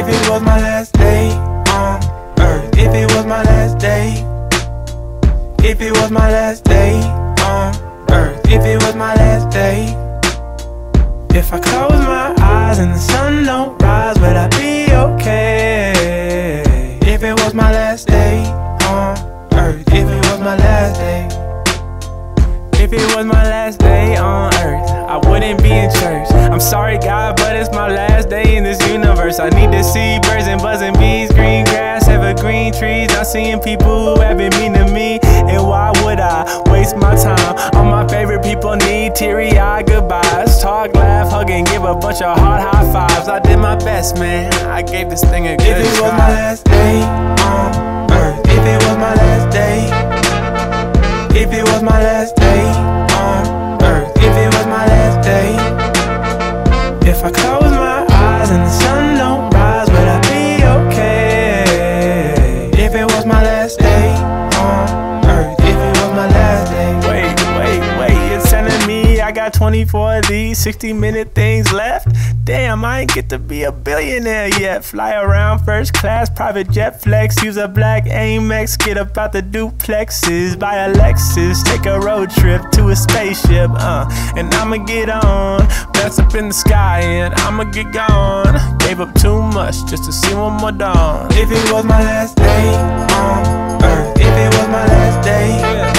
If it was my last day on earth, if it was my last day, if it was my last day on earth, if it was my last day, if I close my eyes and the sun don't rise, would I be okay? If it was my last day on earth, if it was my last day, if it was my last day on earth, I wouldn't be in church. I'm sorry, God, but it's my last day in this universe. I need to see birds and buzzing bees, green grass, evergreen trees. I'm seeing people who have been mean to me, and why would I waste my time on my favorite people? Need teary eyed goodbyes, talk, laugh, hug, and give a bunch of hard high fives. I did my best, man. I gave this thing a good If it was my last day last day on earth, if it was my last day. Wait, wait, wait, you're telling me I got 24 of these 60 minute things left? Damn, I ain't get to be a billionaire yet. Fly around first class, private jet flex, use a black Amex, get up out the duplexes, buy a Lexus, take a road trip to a spaceship, uh, and I'ma get on, bounce up in the sky, and I'ma get gone. Gave up too much just to see one more dawn. If it was my last day on earth, if it was my last day,